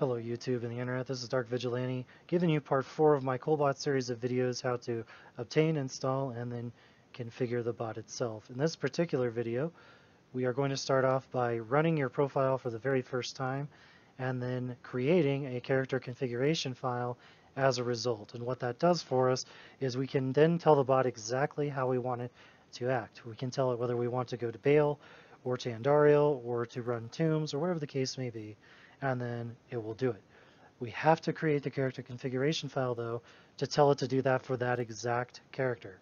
Hello YouTube and the internet, this is Darc Vigilante, giving you part 4 of my Kolbot series of videos how to obtain, install, and then configure the bot itself. In this particular video, we are going to start off by running your profile for the very first time and then creating a character configuration file as a result. And what that does for us is we can then tell the bot exactly how we want it to act. We can tell it whether we want to go to Baal or to Andariel or to run tombs or whatever the case may be and then it will do it. We have to create the character configuration file though to tell it to do that for that exact character.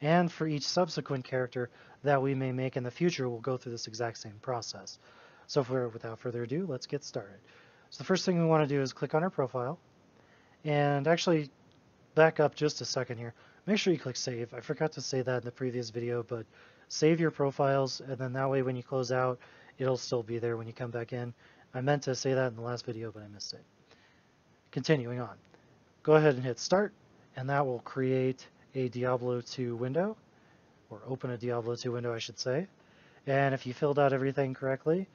And for each subsequent character that we may make in the future, we'll go through this exact same process. So for, without further ado, let's get started. So the first thing we want to do is click on our profile and actually back up just a second here. Make sure you click save. I forgot to say that in the previous video, but save your profiles and then that way when you close out, it'll still be there when you come back in. I meant to say that in the last video, but I missed it. Continuing on. Go ahead and hit start, and that will create a Diablo 2 window, or open a Diablo 2 window, I should say. And if you filled out everything correctly,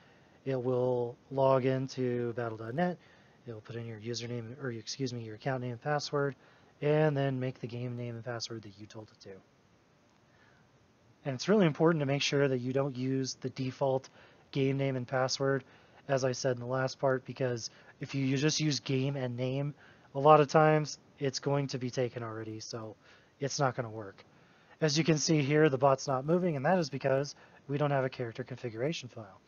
it will log into battle.net. It'll put in your username, or excuse me, your account name and password, and then make the game name and password that you told it to. And it's really important to make sure that you don't use the default game name and password as I said in the last part, because if you just use game and name, a lot of times it's going to be taken already, so it's not going to work. As you can see here, the bot's not moving, and that is because we don't have a character configuration file.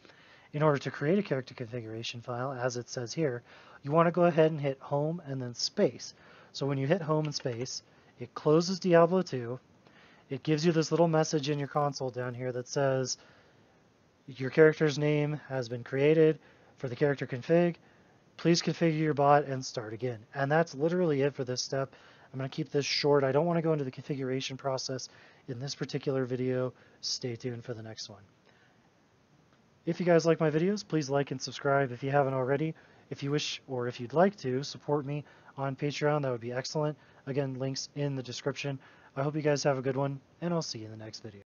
In order to create a character configuration file, as it says here, you want to go ahead and hit home and then space. So when you hit home and space, it closes Diablo 2. It gives you this little message in your console down here that says, your character's name has been created for the character config. Please configure your bot and start again. And that's literally it for this step. I'm going to keep this short. I don't want to go into the configuration process in this particular video. Stay tuned for the next one. If you guys like my videos, please like and subscribe if you haven't already. If you wish or if you'd like to support me on Patreon, that would be excellent. Again, links in the description. I hope you guys have a good one, and I'll see you in the next video.